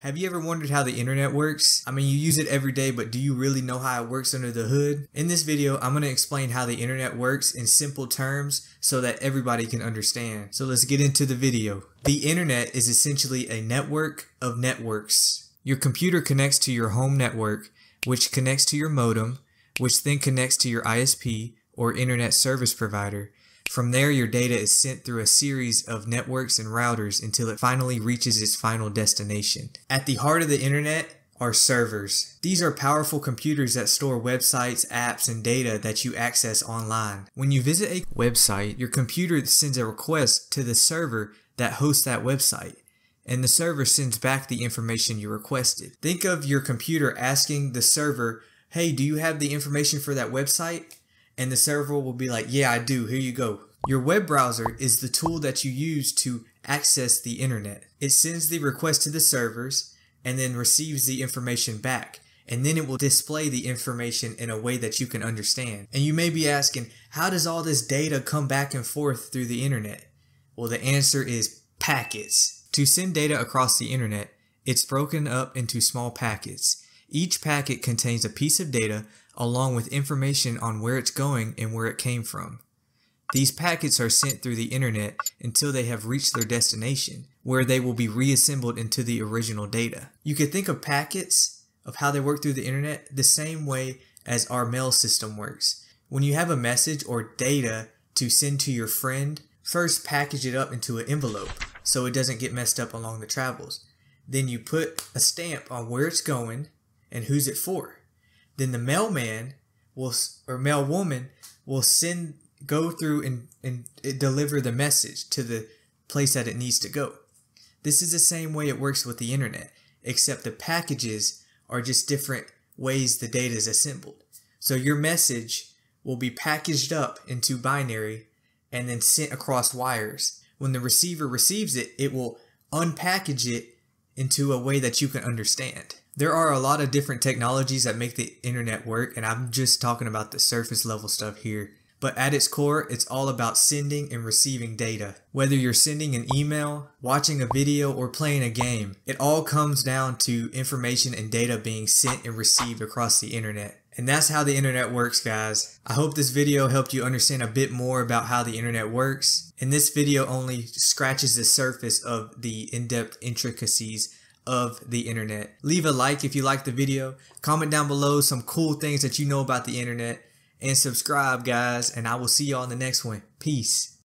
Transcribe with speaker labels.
Speaker 1: Have you ever wondered how the internet works? I mean, you use it every day, but do you really know how it works under the hood? In this video, I'm going to explain how the internet works in simple terms so that everybody can understand. So let's get into the video. The internet is essentially a network of networks. Your computer connects to your home network, which connects to your modem, which then connects to your ISP or internet service provider, from there, your data is sent through a series of networks and routers until it finally reaches its final destination. At the heart of the internet are servers. These are powerful computers that store websites, apps, and data that you access online. When you visit a website, your computer sends a request to the server that hosts that website and the server sends back the information you requested. Think of your computer asking the server, hey, do you have the information for that website? And the server will be like, yeah, I do. Here you go. Your web browser is the tool that you use to access the internet. It sends the request to the servers and then receives the information back. And then it will display the information in a way that you can understand. And you may be asking, how does all this data come back and forth through the internet? Well, the answer is packets. To send data across the internet, it's broken up into small packets. Each packet contains a piece of data along with information on where it's going and where it came from. These packets are sent through the internet until they have reached their destination, where they will be reassembled into the original data. You could think of packets of how they work through the internet the same way as our mail system works. When you have a message or data to send to your friend, first package it up into an envelope so it doesn't get messed up along the travels. Then you put a stamp on where it's going and who's it for then the mailman will or mailwoman will send go through and, and deliver the message to the place that it needs to go. This is the same way it works with the internet, except the packages are just different ways the data is assembled. So your message will be packaged up into binary and then sent across wires. When the receiver receives it, it will unpackage it into a way that you can understand. There are a lot of different technologies that make the internet work, and I'm just talking about the surface level stuff here. But at its core, it's all about sending and receiving data. Whether you're sending an email, watching a video, or playing a game, it all comes down to information and data being sent and received across the internet. And that's how the internet works, guys. I hope this video helped you understand a bit more about how the internet works. And this video only scratches the surface of the in-depth intricacies of the internet. Leave a like if you like the video. Comment down below some cool things that you know about the internet. And subscribe, guys. And I will see you on the next one. Peace.